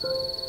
Música